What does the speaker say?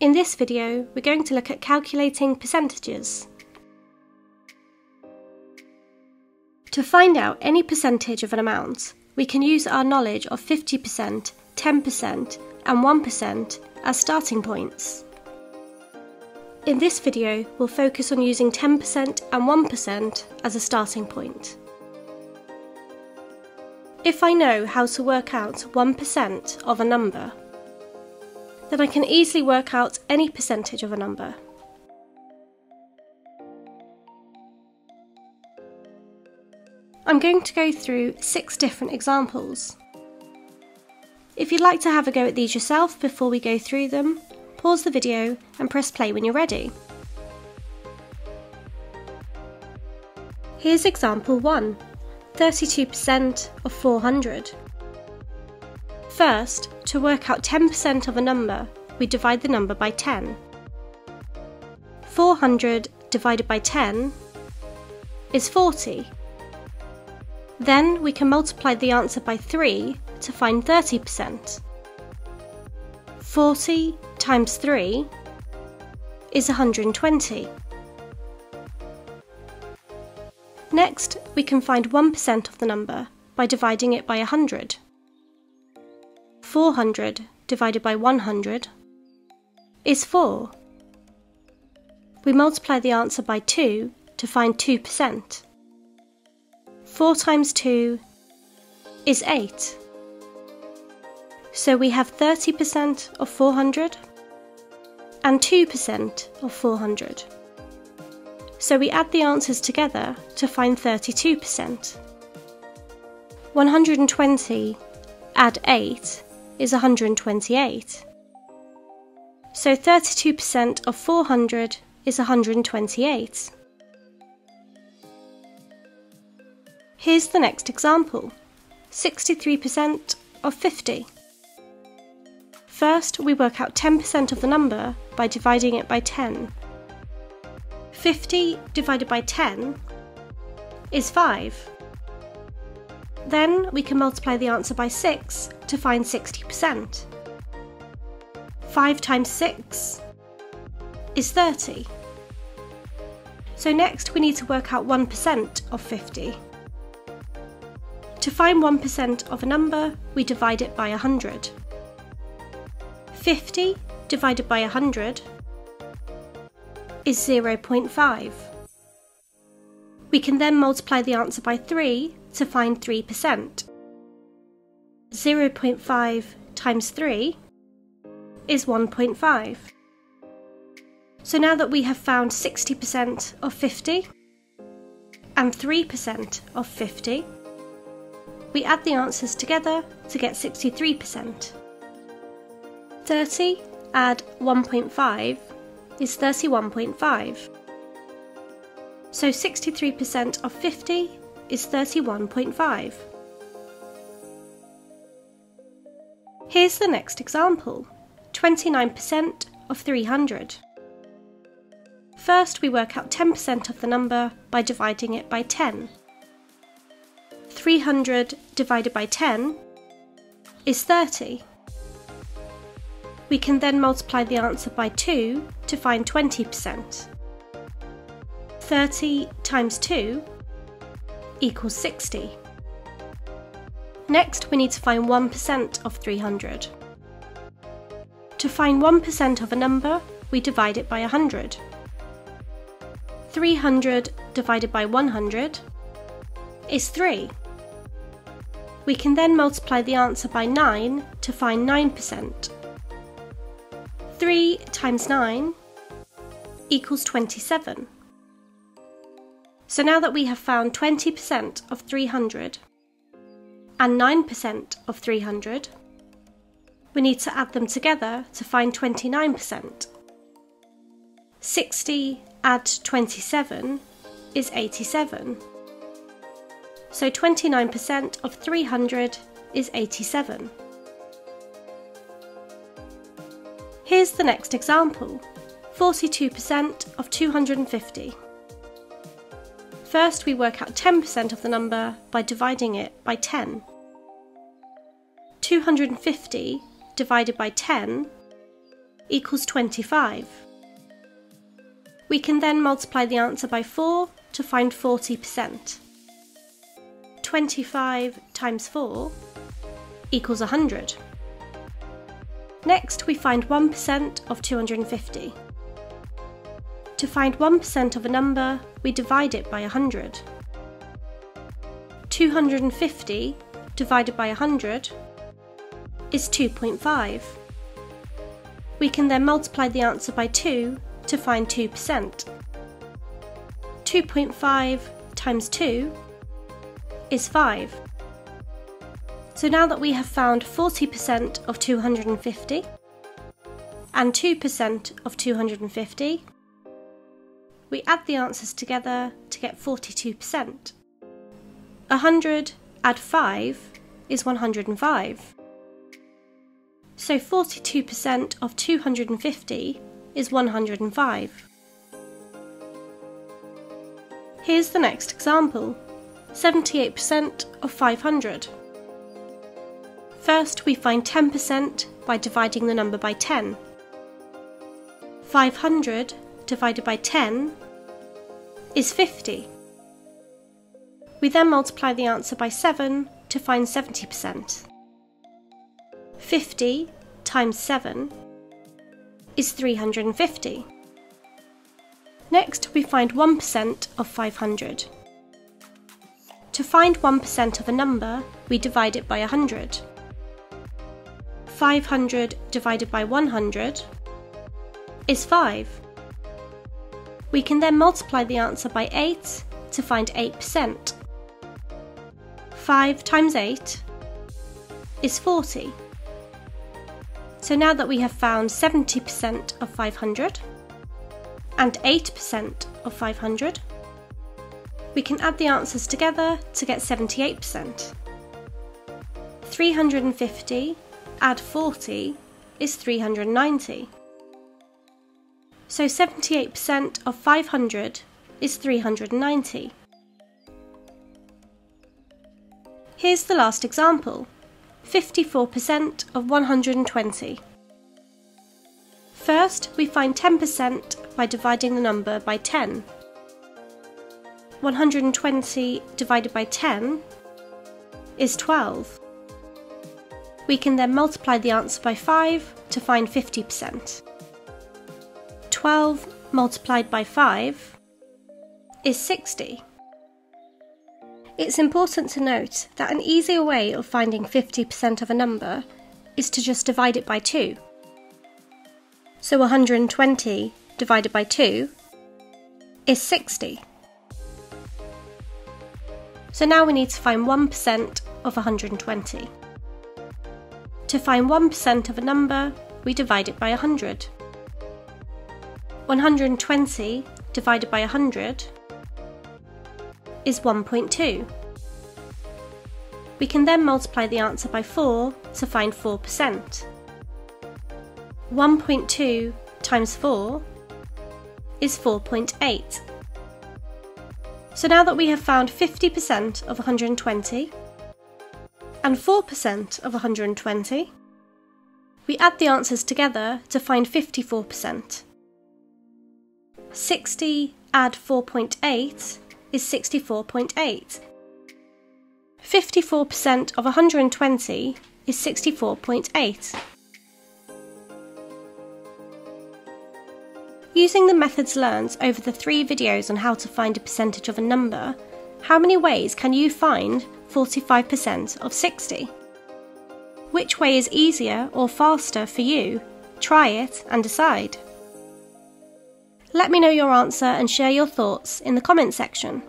In this video, we're going to look at calculating percentages. To find out any percentage of an amount, we can use our knowledge of 50%, 10% and 1% as starting points. In this video, we'll focus on using 10% and 1% as a starting point. If I know how to work out 1% of a number, then I can easily work out any percentage of a number. I'm going to go through six different examples. If you'd like to have a go at these yourself before we go through them, pause the video and press play when you're ready. Here's example 1, 32% of 400. First, to work out 10% of a number, we divide the number by 10. 400 divided by 10 is 40. Then we can multiply the answer by 3 to find 30%. 40 times 3 is 120. Next, we can find 1% of the number by dividing it by 100. 400 divided by 100 is 4. We multiply the answer by 2 to find 2%. 4 times 2 is 8. So we have 30% of 400 and 2% of 400. So we add the answers together to find 32%. 120 add 8 is 128. So 32% of 400 is 128. Here's the next example 63% of 50. First, we work out 10% of the number by dividing it by 10. 50 divided by 10 is 5. Then we can multiply the answer by 6 to find 60%. 5 times 6 is 30. So next we need to work out 1% of 50. To find 1% of a number, we divide it by 100. 50 divided by 100 is 0.5. We can then multiply the answer by 3 to find 3%. 0.5 times 3 is 1.5. So now that we have found 60% of 50 and 3% of 50, we add the answers together to get 63%. 30 add 1.5 is 31.5. So 63% of 50 is 31.5. Here's the next example 29% of 300. First, we work out 10% of the number by dividing it by 10. 300 divided by 10 is 30. We can then multiply the answer by 2 to find 20%. 30 times 2 equals 60. Next, we need to find 1% of 300. To find 1% of a number, we divide it by 100. 300 divided by 100 is 3. We can then multiply the answer by 9 to find 9%. 3 times 9 equals 27. So now that we have found 20% of 300 and 9% of 300, we need to add them together to find 29%. 60 add 27 is 87. So 29% of 300 is 87. Here's the next example 42% of 250. First, we work out 10% of the number by dividing it by 10. 250 divided by 10 equals 25. We can then multiply the answer by 4 to find 40%. 25 times 4 equals 100. Next, we find 1% of 250. To find 1% of a number, we divide it by 100. 250 divided by 100 is 2.5. We can then multiply the answer by 2 to find 2%. 2.5 times 2 is 5. So now that we have found 40% of 250 and 2% of 250, we add the answers together to get 42%. 100 add 5 is 105. So 42% of 250 is 105. Here's the next example 78% of 500. First, we find 10% by dividing the number by 10. 500 divided by 10 is 50. We then multiply the answer by 7 to find 70%. 50 times 7 is 350. Next, we find 1% of 500. To find 1% of a number, we divide it by 100. 500 divided by 100 is 5. We can then multiply the answer by 8 to find 8%. 5 times 8 is 40. So now that we have found 70% of 500 and 8% of 500, we can add the answers together to get 78%. 350 add 40 is 390. So 78% of 500 is 390. Here's the last example 54% of 120. First, we find 10% by dividing the number by 10. 120 divided by 10 is 12. We can then multiply the answer by 5 to find 50%. 12 multiplied by 5 is 60. It's important to note that an easier way of finding 50% of a number is to just divide it by 2. So 120 divided by 2 is 60. So now we need to find 1% of 120. To find 1% of a number, we divide it by 100. 120 divided by 100 is 1.2. We can then multiply the answer by 4 to find 4%. 1.2 times 4 is 4.8. So now that we have found 50% of 120 and 4% of 120, we add the answers together to find 54%. 60 add 4.8 is 64.8. 54% of 120 is 64.8. Using the methods learned over the three videos on how to find a percentage of a number, how many ways can you find 45% of 60? Which way is easier or faster for you? Try it and decide. Let me know your answer and share your thoughts in the comment section.